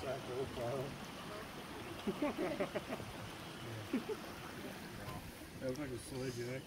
Sack old pile. That looks like a sled jack.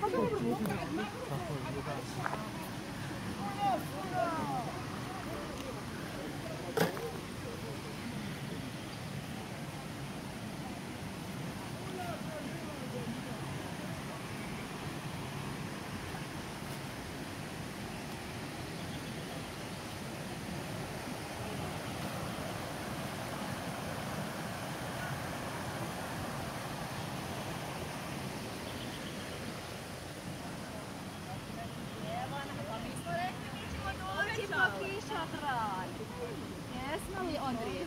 한번 보고 싶어요. all three.